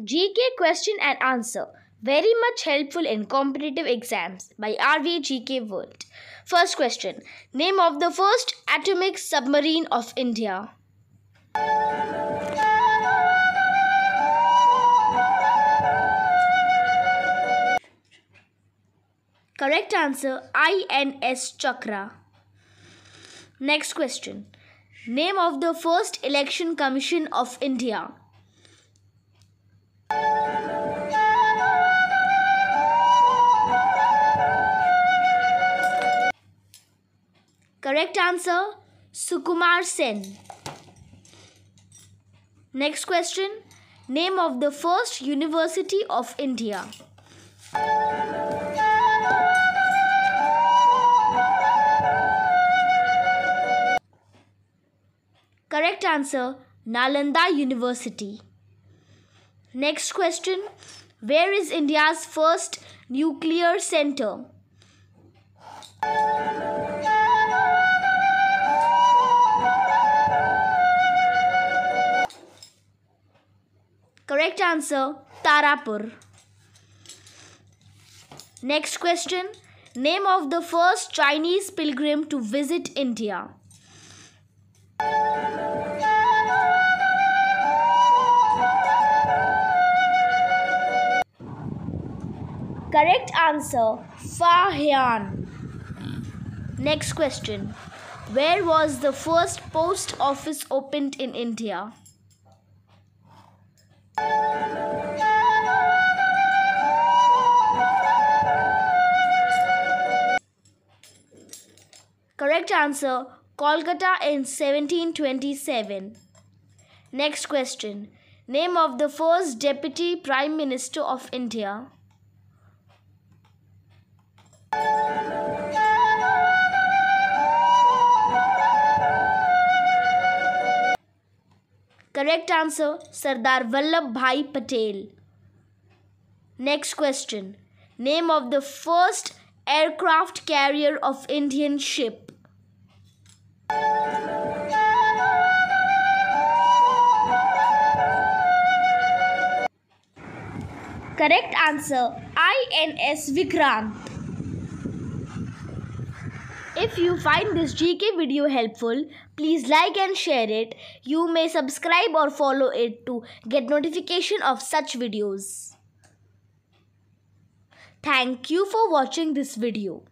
GK question and answer. Very much helpful in competitive exams by RV GK World. First question Name of the first atomic submarine of India. Correct answer INS Chakra. Next question Name of the first election commission of India. Correct answer Sukumar Sen. Next question Name of the first University of India. Correct answer Nalanda University. Next question Where is India's first nuclear center? Correct answer Tarapur. Next question Name of the first Chinese pilgrim to visit India. Correct answer Fahian. Next question Where was the first post office opened in India? Correct answer Kolkata in 1727. Next question Name of the first Deputy Prime Minister of India. Correct answer Sardar Vallabh Bhai Patel next question name of the first aircraft carrier of Indian ship correct answer I N S Vikrant If you find this GK video helpful, please like and share it. You may subscribe or follow it to get notification of such videos. Thank you for watching this video.